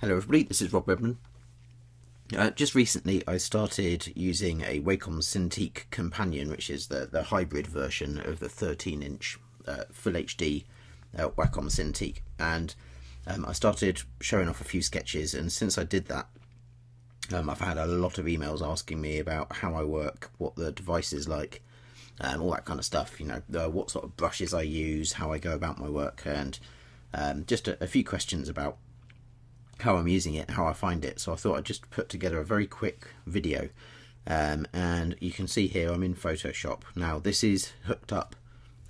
Hello everybody, this is Rob Redman. Uh, just recently I started using a Wacom Cintiq Companion, which is the, the hybrid version of the 13 inch uh, Full HD uh, Wacom Cintiq and um, I started showing off a few sketches and since I did that um, I've had a lot of emails asking me about how I work, what the device is like, um, all that kind of stuff, you know, uh, what sort of brushes I use, how I go about my work and um, just a, a few questions about how I'm using it, how I find it. So I thought I'd just put together a very quick video. Um, and you can see here I'm in Photoshop. Now this is hooked up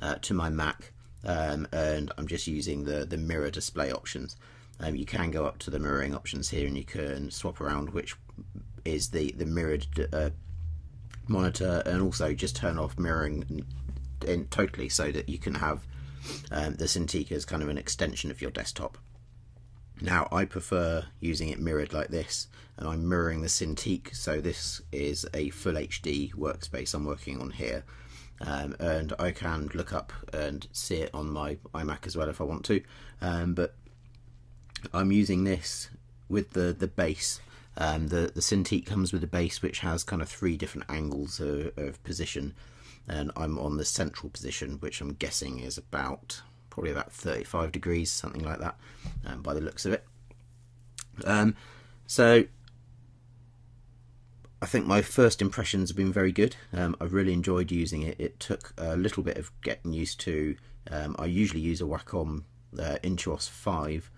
uh, to my Mac um, and I'm just using the, the mirror display options. Um, you can go up to the mirroring options here and you can swap around which is the, the mirrored uh, monitor and also just turn off mirroring in, totally so that you can have um, the Cintiq as kind of an extension of your desktop. Now I prefer using it mirrored like this and I'm mirroring the Cintiq so this is a full HD workspace I'm working on here. Um, and I can look up and see it on my iMac as well if I want to. Um, but I'm using this with the, the base. Um, the, the Cintiq comes with a base which has kind of three different angles of, of position and I'm on the central position which I'm guessing is about probably about 35 degrees, something like that, um, by the looks of it. Um, so I think my first impressions have been very good. Um, I've really enjoyed using it. It took a little bit of getting used to. Um, I usually use a Wacom uh, Intuos 5,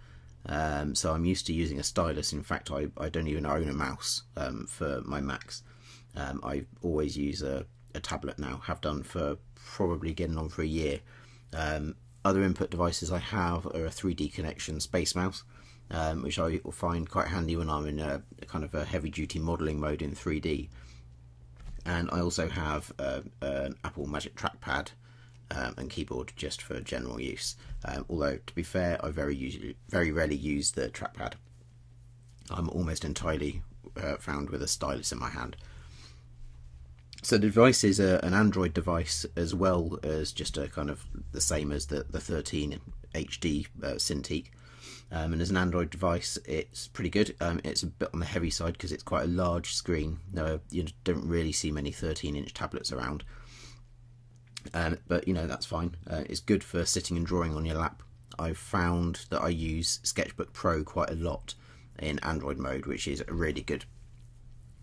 um, so I'm used to using a stylus. In fact, I, I don't even own a mouse um, for my Macs. I always use a, a tablet now, have done for probably getting on for a year. Um, other input devices I have are a 3Dconnexion space mouse, um, which I find quite handy when I'm in a, a kind of a heavy duty modelling mode in 3D. And I also have uh, an Apple Magic Trackpad um, and keyboard just for general use. Um, although, to be fair, I very usually, very rarely use the trackpad. I'm almost entirely uh, found with a stylus in my hand. So the device is a, an Android device as well as just a kind of the same as the, the 13 HD uh, Cintiq. Um, and as an Android device, it's pretty good. Um, it's a bit on the heavy side because it's quite a large screen. No, you don't really see many 13-inch tablets around. Um, but you know that's fine. Uh, it's good for sitting and drawing on your lap. I've found that I use Sketchbook Pro quite a lot in Android mode, which is really good.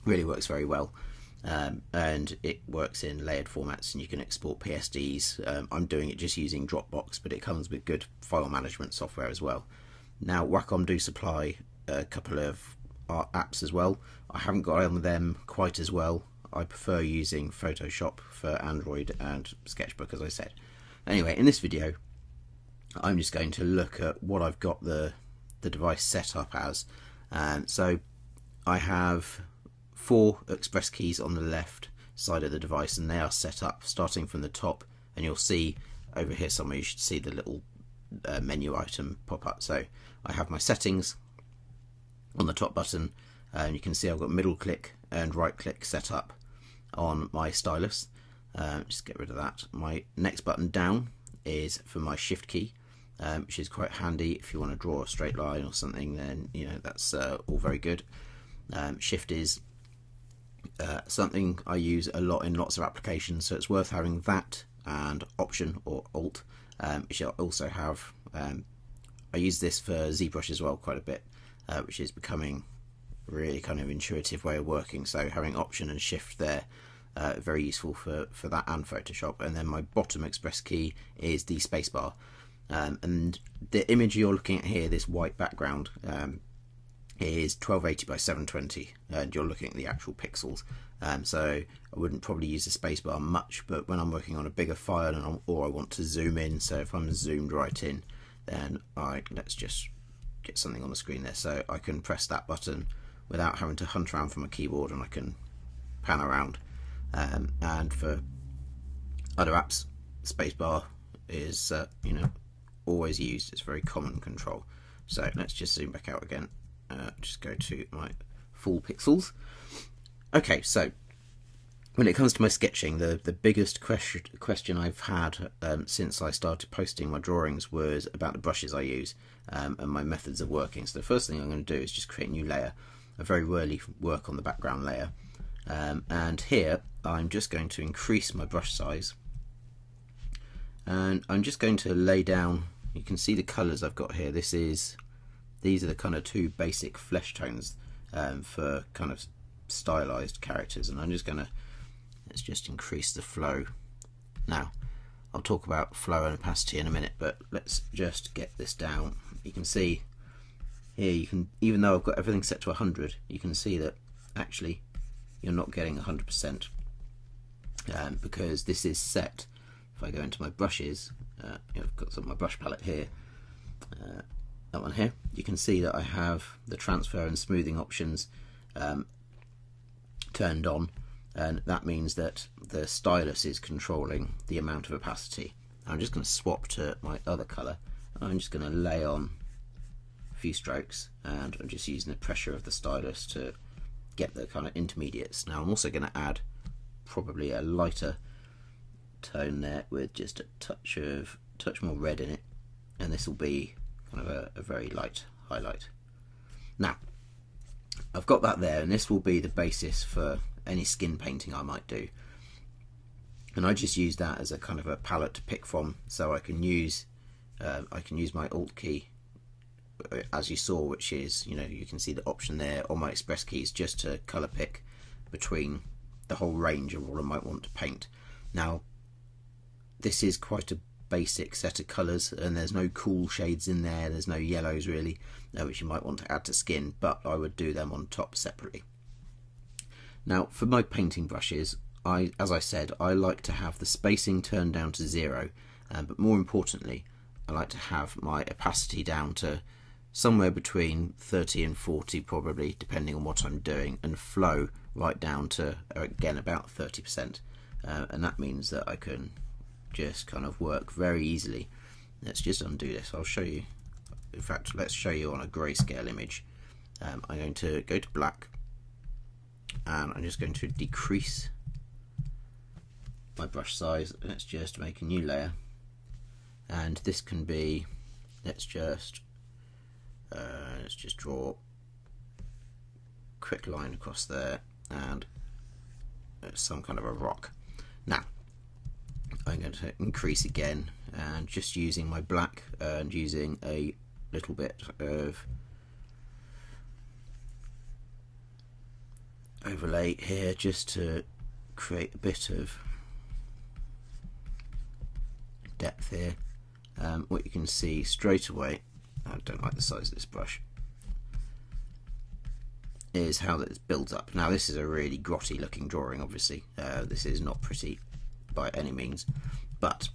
Really works very well um, and it works in layered formats and you can export PSDs. Um, I'm doing it just using Dropbox, but it comes with good file management software as well. Now, Wacom do supply a couple of apps as well. I haven't got on them quite as well. I prefer using Photoshop for Android and Sketchbook, as I said. Anyway, in this video, I'm just going to look at what I've got the the device set up as. Um, so I have four express keys on the left side of the device and they are set up starting from the top and you'll see over here somewhere you should see the little uh, menu item pop up. So I have my settings on the top button and you can see I've got middle click and right click set up on my stylus. Um, just get rid of that. My next button down is for my shift key um, which is quite handy. If you want to draw a straight line or something then you know that's uh, all very good. Um, shift is uh, something I use a lot in lots of applications, so it's worth having that and Option or Alt, um, which I also have. Um, I use this for ZBrush as well quite a bit, uh, which is becoming really kind of intuitive way of working. So having Option and Shift there, uh, very useful for for that and Photoshop. And then my bottom express key is the spacebar. Um, and the image you're looking at here, this white background, um, is 1280 by 720 and you're looking at the actual pixels. Um, so I wouldn't probably use the spacebar much but when I'm working on a bigger file and or I want to zoom in so if I'm zoomed right in then I let's just get something on the screen there. So I can press that button without having to hunt around from a keyboard and I can pan around. Um, and for other apps spacebar is uh, you know always used. It's a very common control. So let's just zoom back out again uh, just go to my full pixels. Okay, so when it comes to my sketching, the, the biggest question, question I've had um, since I started posting my drawings was about the brushes I use um, and my methods of working. So the first thing I'm going to do is just create a new layer. I very rarely work on the background layer. Um, and here I'm just going to increase my brush size and I'm just going to lay down you can see the colors I've got here this is these are the kind of two basic flesh tones um, for kind of stylized characters and I'm just going to let's just increase the flow. Now I'll talk about flow and opacity in a minute but let's just get this down. You can see here you can even though I've got everything set to 100 you can see that actually you're not getting 100% um, because this is set if I go into my brushes uh, I've got some of my brush palette here uh, that one here you can see that I have the transfer and smoothing options um, turned on and that means that the stylus is controlling the amount of opacity. I'm just going to swap to my other colour. I'm just going to lay on a few strokes and I'm just using the pressure of the stylus to get the kind of intermediates. Now I'm also going to add probably a lighter tone there with just a touch of touch more red in it and this will be kind of a, a very light highlight. Now I've got that there and this will be the basis for any skin painting I might do. And I just use that as a kind of a palette to pick from, so I can use uh, I can use my Alt key uh, as you saw, which is you know you can see the option there on my Express keys just to color pick between the whole range of what I might want to paint. Now this is quite a basic set of colours and there's no cool shades in there there's no yellows really uh, which you might want to add to skin but I would do them on top separately now for my painting brushes, I, as I said, I like to have the spacing turned down to zero, um, but more importantly, I like to have my opacity down to somewhere between 30 and 40 probably, depending on what I'm doing, and flow right down to, again, about 30%. Uh, and that means that I can just kind of work very easily. Let's just undo this. I'll show you. In fact, let's show you on a grayscale image. Um, I'm going to go to black and I'm just going to decrease my brush size let's just make a new layer and this can be let's just uh, let's just draw a quick line across there and some kind of a rock now I'm going to increase again and just using my black and using a little bit of overlay here just to create a bit of depth here. Um, what you can see straight away I don't like the size of this brush is how this builds up. Now this is a really grotty looking drawing obviously. Uh, this is not pretty by any means but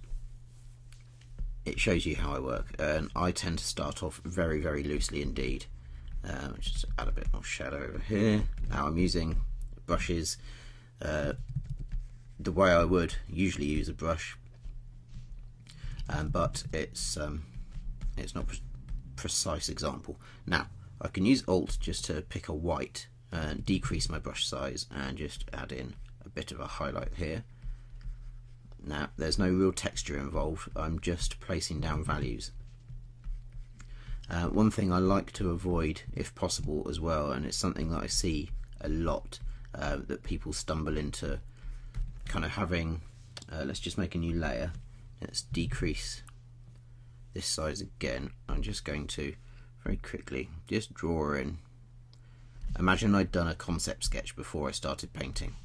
it shows you how I work and I tend to start off very very loosely indeed um, just add a bit more shadow over here. Now I'm using brushes uh, the way I would usually use a brush, um, but it's um, it's not pre precise example. Now I can use Alt just to pick a white and decrease my brush size and just add in a bit of a highlight here. Now there's no real texture involved, I'm just placing down values uh, one thing I like to avoid, if possible, as well, and it's something that I see a lot uh, that people stumble into, kind of having. Uh, let's just make a new layer. Let's decrease this size again. I'm just going to very quickly just draw in. Imagine I'd done a concept sketch before I started painting.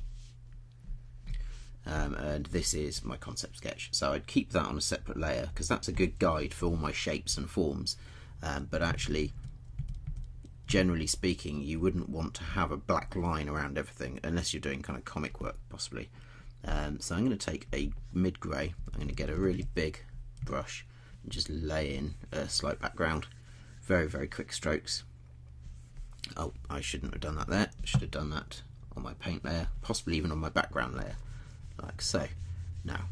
Um, and this is my concept sketch. So I'd keep that on a separate layer because that's a good guide for all my shapes and forms. Um, but actually generally speaking you wouldn't want to have a black line around everything unless you're doing kind of comic work possibly. Um, so I'm going to take a mid grey I'm going to get a really big brush and just lay in a slight background. Very very quick strokes. Oh I shouldn't have done that there. Should have done that on my paint layer possibly even on my background layer like so now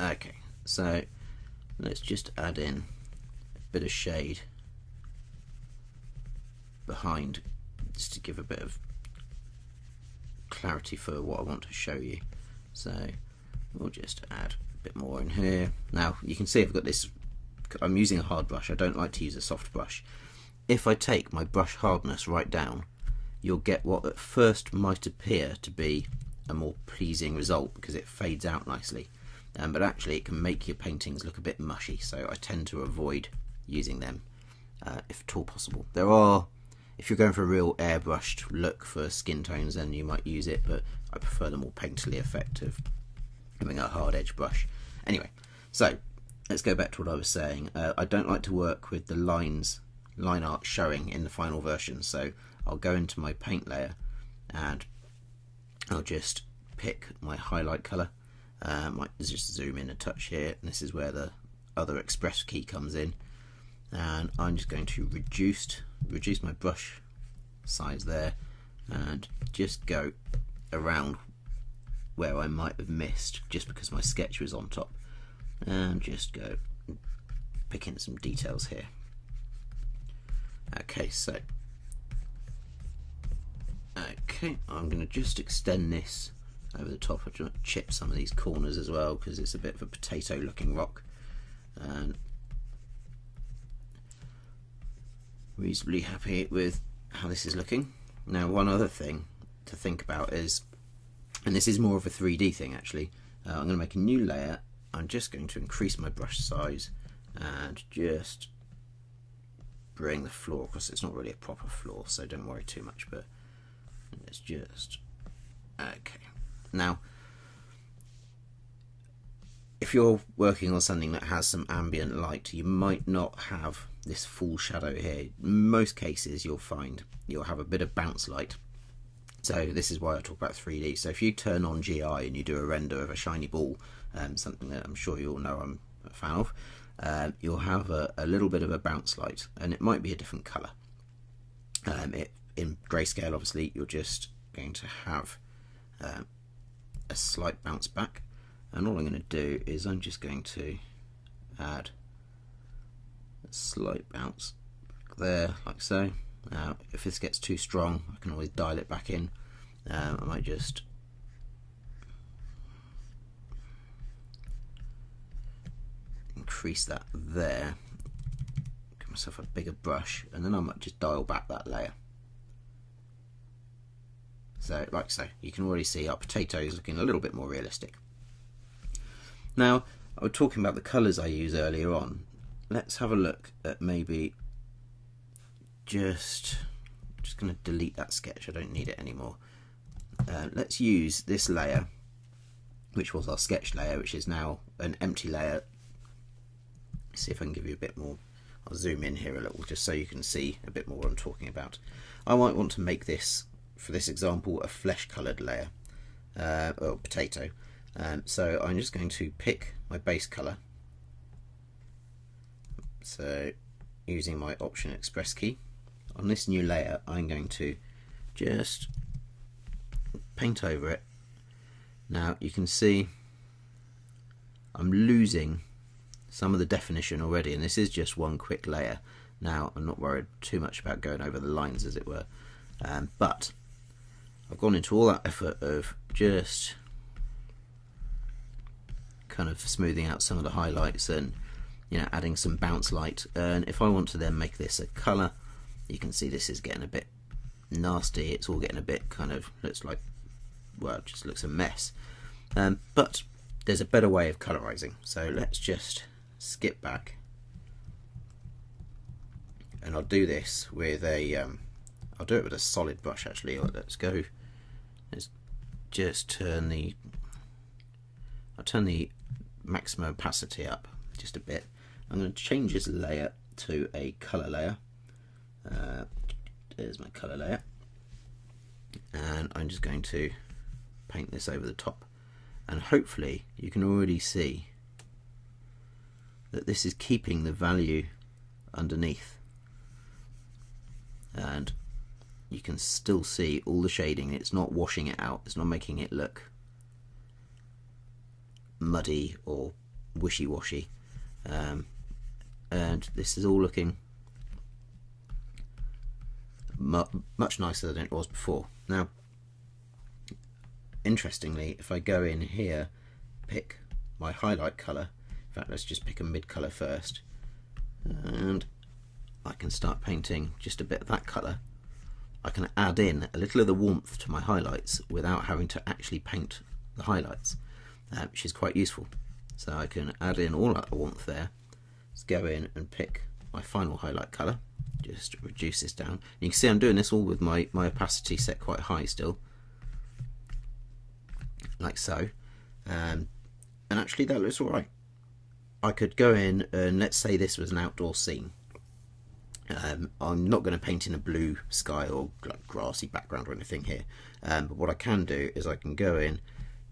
okay so let's just add in a bit of shade behind just to give a bit of clarity for what I want to show you. So we'll just add a bit more in here. Now you can see I've got this, I'm using a hard brush, I don't like to use a soft brush. If I take my brush hardness right down, you'll get what at first might appear to be a more pleasing result because it fades out nicely. Um, but actually it can make your paintings look a bit mushy, so I tend to avoid using them uh, if at all possible. There are if you're going for a real airbrushed look for skin tones, then you might use it, but I prefer the more painterly effect of having a hard edge brush. Anyway, so let's go back to what I was saying. Uh, I don't like to work with the lines, line art showing in the final version, so I'll go into my paint layer and I'll just pick my highlight color. Um, might just zoom in a touch here, and this is where the other express key comes in. And I'm just going to reduce reduce my brush size there and just go around where I might have missed just because my sketch was on top and just go picking in some details here okay so okay I'm going to just extend this over the top. I'm going to chip some of these corners as well because it's a bit of a potato looking rock. And reasonably happy with how this is looking. Now one other thing to think about is, and this is more of a 3D thing actually, uh, I'm going to make a new layer, I'm just going to increase my brush size and just bring the floor because it's not really a proper floor so don't worry too much but it's just okay now if you're working on something that has some ambient light you might not have this full shadow here. In most cases you'll find you'll have a bit of bounce light. So this is why I talk about 3D. So if you turn on GI and you do a render of a shiny ball, um, something that I'm sure you all know I'm a fan of, uh, you'll have a, a, little bit of a bounce light and it might be a different colour. Um, it, in grayscale obviously you're just going to have um, a slight bounce back. And all I'm going to do is I'm just going to add a slight bounce there like so. Now if this gets too strong I can always dial it back in. Um, I might just increase that there give myself a bigger brush and then I might just dial back that layer so like so you can already see our potatoes looking a little bit more realistic. Now I was talking about the colours I use earlier on. Let's have a look at maybe just just going to delete that sketch. I don't need it anymore. Uh, let's use this layer which was our sketch layer which is now an empty layer. See if I can give you a bit more. I'll zoom in here a little just so you can see a bit more what I'm talking about. I might want to make this for this example a flesh colored layer uh, or potato. Um, so I'm just going to pick my base color. So using my option express key. On this new layer I'm going to just paint over it. Now you can see I'm losing some of the definition already and this is just one quick layer. Now I'm not worried too much about going over the lines as it were. Um, but I've gone into all that effort of just kind of smoothing out some of the highlights and you know adding some bounce light. And if I want to then make this a color you can see this is getting a bit nasty. It's all getting a bit kind of looks like well it just looks a mess. Um, but there's a better way of colorizing so let's just skip back. And I'll do this with a um, I'll do it with a solid brush actually. Let's go let's just turn the I'll turn the maximum opacity up just a bit I'm going to change this layer to a color layer. Uh, there's my color layer. And I'm just going to paint this over the top. And hopefully you can already see that this is keeping the value underneath. And you can still see all the shading. It's not washing it out. It's not making it look muddy or wishy-washy. Um, and this is all looking mu much nicer than it was before. Now, interestingly, if I go in here, pick my highlight colour, in fact let's just pick a mid colour first, and I can start painting just a bit of that colour. I can add in a little of the warmth to my highlights without having to actually paint the highlights, uh, which is quite useful. So I can add in all that warmth there, let's go in and pick my final highlight colour, just reduce this down. You can see I'm doing this all with my, my opacity set quite high still, like so. Um, and actually that looks alright. I could go in and let's say this was an outdoor scene. Um, I'm not going to paint in a blue sky or grassy background or anything here. Um, but what I can do is I can go in,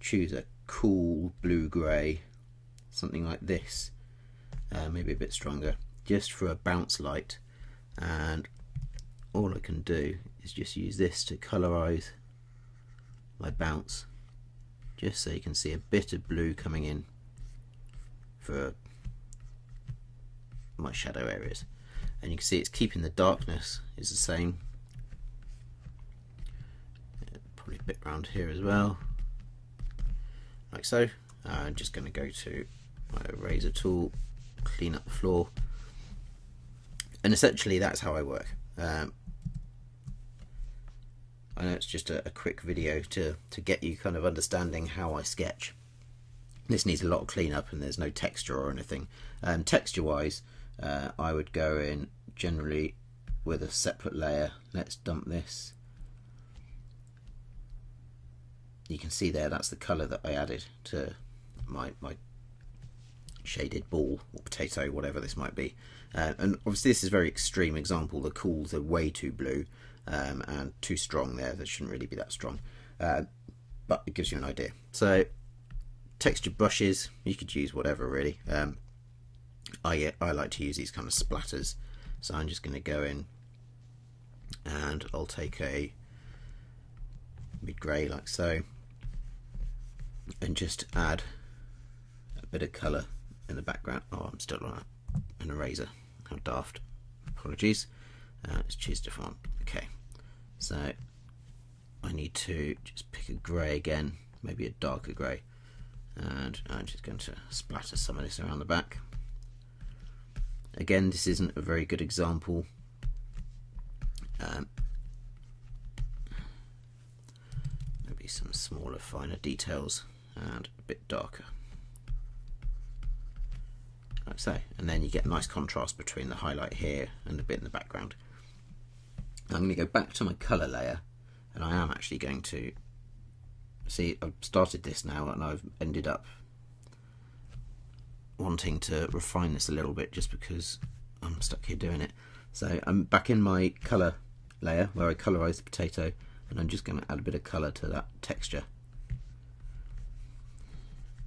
choose a cool blue grey, something like this, uh, maybe a bit stronger, just for a bounce light. And all I can do is just use this to colorize my bounce, just so you can see a bit of blue coming in for my shadow areas and you can see it's keeping the darkness is the same. Probably a bit around here as well. Like so. Uh, I'm just going to go to my eraser tool clean up the floor. And essentially that's how I work. Um, I know it's just a, a quick video to, to get you kind of understanding how I sketch. This needs a lot of cleanup and there's no texture or anything. Um, texture wise, uh, I would go in generally with a separate layer. Let's dump this. You can see there that's the colour that I added to my, my shaded ball or potato, whatever this might be. Uh, and obviously this is a very extreme example. The cools are way too blue um, and too strong there. That shouldn't really be that strong. Uh, but it gives you an idea. So texture brushes, you could use whatever really. Um, I, I like to use these kind of splatters. So I'm just going to go in and I'll take a mid grey like so and just add a bit of colour in the background. Oh, I'm still on an eraser. How daft. Apologies. Uh, let's choose different. Okay. So I need to just pick a grey again, maybe a darker grey. And I'm just going to splatter some of this around the back. Again, this isn't a very good example. Um, maybe some smaller, finer details and a bit darker. Like so. And then you get a nice contrast between the highlight here and the bit in the background. I'm going to go back to my colour layer and I am actually going to see I've started this now and I've ended up wanting to refine this a little bit just because I'm stuck here doing it. So I'm back in my colour layer where I colorise the potato and I'm just going to add a bit of colour to that texture.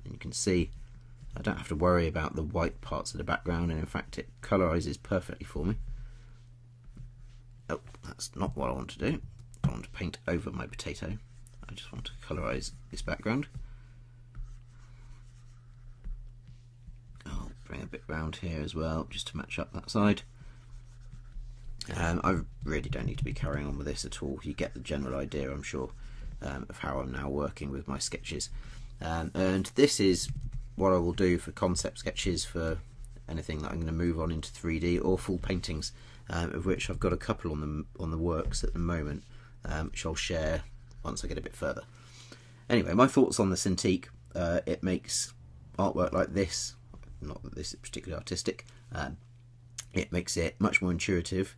And you can see I don't have to worry about the white parts of the background and in fact it colorises perfectly for me. Oh, that's not what I want to do. I want to paint over my potato. I just want to colorise this background. Bring a bit round here as well just to match up that side. Um, I really don't need to be carrying on with this at all. You get the general idea, I'm sure, um, of how I'm now working with my sketches. Um, and this is what I will do for concept sketches for anything that I'm going to move on into 3D or full paintings, um, of which I've got a couple on the on the works at the moment, um, which I'll share once I get a bit further. Anyway, my thoughts on the Cintiq. Uh, it makes artwork like this not that this is particularly artistic. Um, it makes it much more intuitive,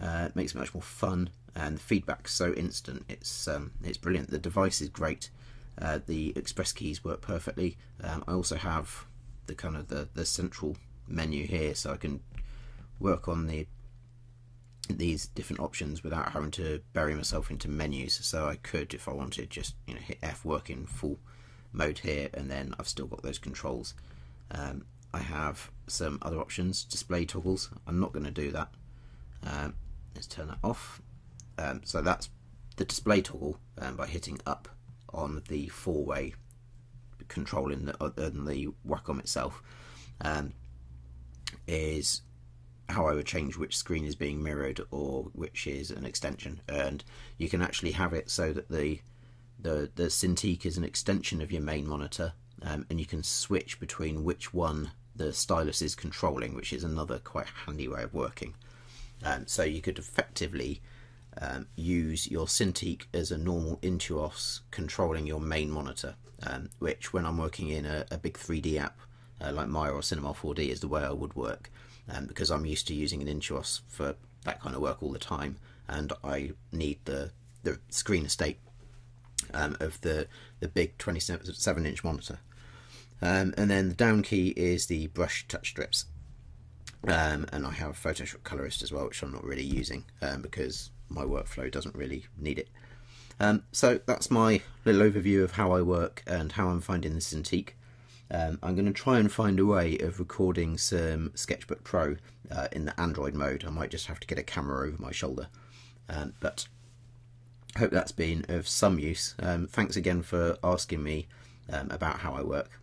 uh, makes it much more fun, and the feedback's so instant. It's um, it's brilliant. The device is great. Uh, the express keys work perfectly. Um, I also have the kind of the, the central menu here, so I can work on the these different options without having to bury myself into menus. So I could, if I wanted, just you know hit F, work in full mode here, and then I've still got those controls. Um, I have some other options, display toggles. I'm not going to do that. Um, let's turn that off. Um, so that's the display toggle um, by hitting up on the four-way control in the, uh, in the Wacom itself um, is how I would change which screen is being mirrored or which is an extension and you can actually have it so that the the the Cintiq is an extension of your main monitor, um, and you can switch between which one the stylus is controlling, which is another quite handy way of working. Um, so you could effectively um, use your Cintiq as a normal Intuos controlling your main monitor, um, which when I'm working in a, a big 3D app uh, like Maya or Cinema 4D is the way I would work, um, because I'm used to using an Intuos for that kind of work all the time, and I need the the screen estate um, of the the big 27 inch monitor. Um, and then the down key is the brush touch strips. Um, and I have Photoshop Colorist as well, which I'm not really using um, because my workflow doesn't really need it. Um, so that's my little overview of how I work and how I'm finding the Cintiq. Um, I'm going to try and find a way of recording some Sketchbook Pro uh, in the Android mode. I might just have to get a camera over my shoulder. Um, but hope that's been of some use. Um, thanks again for asking me um, about how I work.